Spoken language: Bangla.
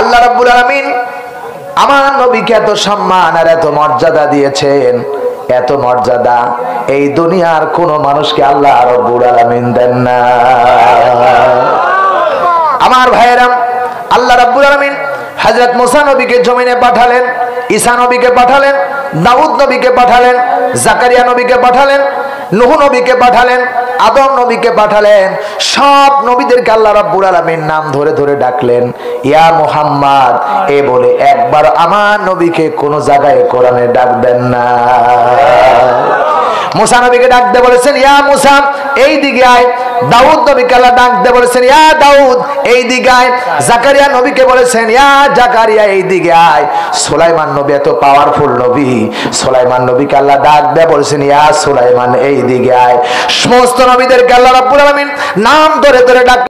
আল্লাহ রাব্বুল আলামিন আমার নবীকে এত সম্মান আর এত মর্যাদা দিয়েছেন। এত মর্যাদা এই দুনিয়ার কোন মানুষকে আল্লাহ রব্বুল আলামিন দেন না। আমার ভাইয়েরাম আল্লাহ রাব্বুল আলামিন হযরত মুসা নবীকে জমিনে পাঠালেন, ঈসা নবীকে পাঠালেন, দাউদ নবীকে পাঠালেন, জাকারিয়া নবীকে পাঠালেন, নূহ নবীকে পাঠালেন আদম নবীকে পাঠালেন। সব নবীদের আল্লাহ রাব্বুল আলামিন নাম ধরে ধরে ডাকলেন ইয়া মুহাম্মদ। এ বলে একবার আমার নবীকে কোনো জায়গায় কোরআনে ডাকবেন না। মুসা নবীকে ডাকতে বলেছেন ইয়া মুসা এই দিকে আয়। দাউদ নবীকে আল্লাহ ডাকতে বলেছেন, ইয়া দাউদ, এই দিকে আয়। জাকারিয়া নবীকে বলেছেন, ইয়া জাকারিয়া, এই দিকে আয়। সুলাইমান নবী এত পাওয়ারফুল নবী। সুলাইমান নবীকে আল্লাহ ডাক দিয়ে বলেছেন, ইয়া সুলাইমান, এই দিকে আয়। সমস্ত নবীদেরকে আল্লাহ রাব্বুল আলামিন নাম ধরে ধরে ডাক